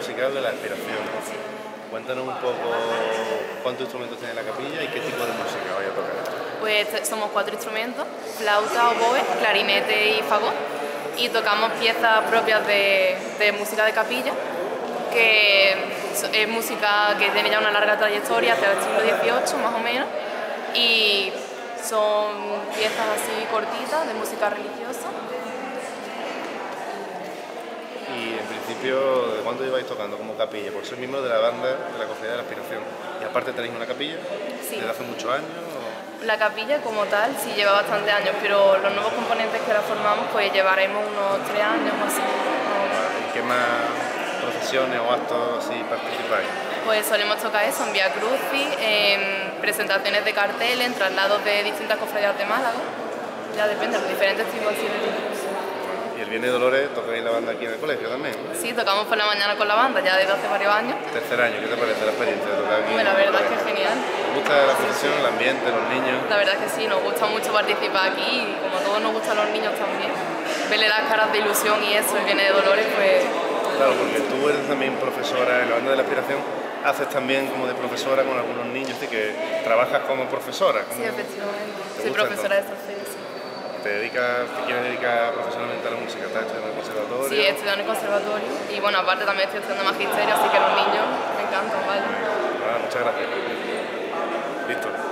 musical de la aspiración. Cuéntanos un poco cuántos instrumentos tiene la capilla y qué tipo de música vais a tocar. Pues somos cuatro instrumentos, flauta, oboe, clarinete y fagot. Y tocamos piezas propias de, de música de capilla, que es música que tiene ya una larga trayectoria, hacia el siglo XVIII más o menos. Y son piezas así cortitas de música religiosa. Y en principio, ¿de cuándo lleváis tocando como capilla? Por ser miembro de la banda de la Cofradía de la Aspiración. ¿Y aparte tenéis una capilla? Sí. ¿Desde hace muchos años? o- La capilla como tal sí lleva bastantes años, pero los nuevos componentes que la formamos pues llevaremos unos tres años o así. ¿En qué más procesiones o actos así participáis? Pues solemos tocar eso en Via Crucis, en presentaciones de cartel, en traslados de distintas cofradías de Málaga. Ya depende, los diferentes tipos. Y el Viernes de Dolores tocáis la banda aquí en el colegio también. ¿no? Sí, tocamos por la mañana con la banda ya desde hace varios años. Tercer año, ¿qué te parece la experiencia de tocar aquí? Bueno, la verdad es que es genial. ¿Te gusta la procesión, el ambiente, los niños? La verdad es que sí, nos gusta mucho participar aquí y como a todos nos gustan los niños también. Verle las caras de ilusión y eso, el viene de Dolores, pues Claro, porque tú eres también profesora en la banda de la aspiración, haces también como de profesora con algunos niños, así que trabajas como profesora. sí, efectivamente. ¿Te Soy profesora de Solfeo, sí te dedicas, te quieres dedicar profesionalmente a la música, estás estudiando en el conservatorio. Sí, estudiando el conservatorio y bueno, aparte también estoy estudiando magisterio, así que los niños me encantan, ¿vale? Ah, muchas gracias. Listo.